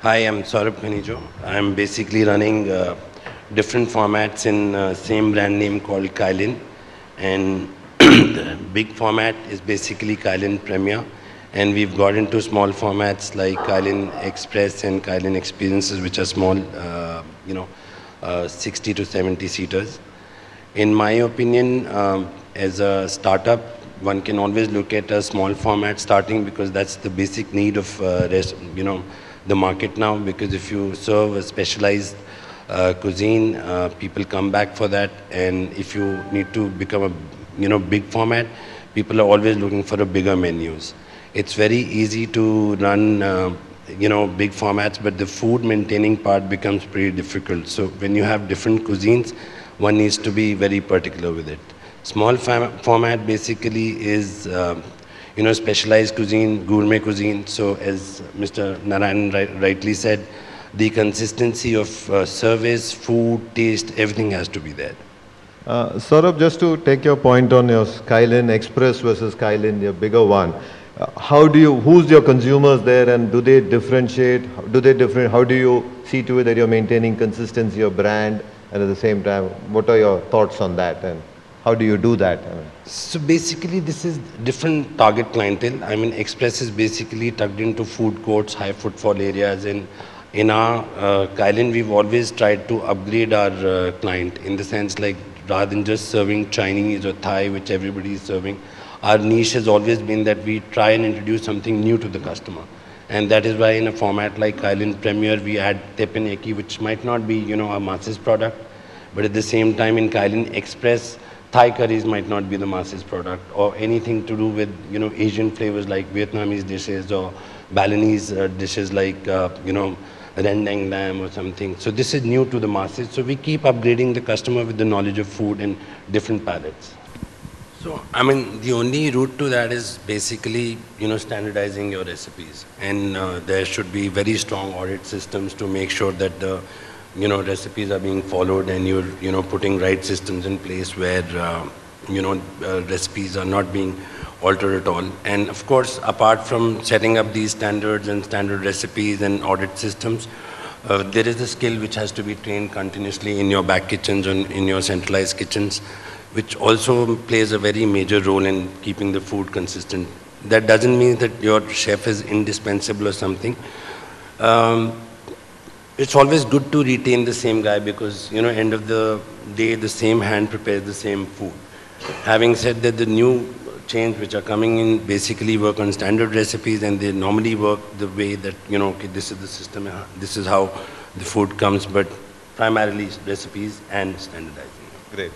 Hi, I'm Saurabh Khanijo. I'm basically running uh, different formats in uh, same brand name called Kylin. And the big format is basically Kylin Premier. And we've got into small formats like Kylin Express and Kylin Experiences, which are small, uh, you know, uh, 60 to 70 seaters. In my opinion, um, as a startup, one can always look at a small format starting because that's the basic need of, uh, you know, the market now. Because if you serve a specialized uh, cuisine, uh, people come back for that. And if you need to become a, you know, big format, people are always looking for a bigger menus. It's very easy to run, uh, you know, big formats, but the food maintaining part becomes pretty difficult. So when you have different cuisines, one needs to be very particular with it. Small format basically is, uh, you know, specialized cuisine, gourmet cuisine. So as Mr. Narayan right, rightly said, the consistency of uh, service, food, taste, everything has to be there. Uh, Saurabh, just to take your point on your Kylin Express versus Kylin, your bigger one, uh, how do you, who's your consumers there and do they differentiate? Do they different, how do you see to it that you're maintaining consistency of brand and at the same time, what are your thoughts on that and how do you do that? So basically this is different target clientele. I mean Express is basically tucked into food courts, high footfall areas and in our uh, we've always tried to upgrade our uh, client in the sense like rather than just serving Chinese or Thai, which everybody is serving, our niche has always been that we try and introduce something new to the customer. And that is why in a format like Kylin Premier, we add teppanyaki, which might not be, you know, a masses product, but at the same time in Kylin Express, Thai curries might not be the masses product or anything to do with, you know, Asian flavors like Vietnamese dishes or Balinese uh, dishes like, uh, you know, rendang lamb or something. So this is new to the masses. So we keep upgrading the customer with the knowledge of food and different palates. So, I mean, the only route to that is basically, you know, standardizing your recipes. And uh, there should be very strong audit systems to make sure that the, you know, recipes are being followed and you're, you know, putting right systems in place where, uh, you know, uh, recipes are not being altered at all. And of course, apart from setting up these standards and standard recipes and audit systems, uh, there is a skill which has to be trained continuously in your back kitchens and in your centralized kitchens, which also plays a very major role in keeping the food consistent. That doesn't mean that your chef is indispensable or something. Um, it's always good to retain the same guy because, you know, end of the day, the same hand prepares the same food. Having said that, the new change which are coming in basically work on standard recipes and they normally work the way that, you know, okay, this is the system, uh, this is how the food comes, but primarily recipes and standardizing. Great.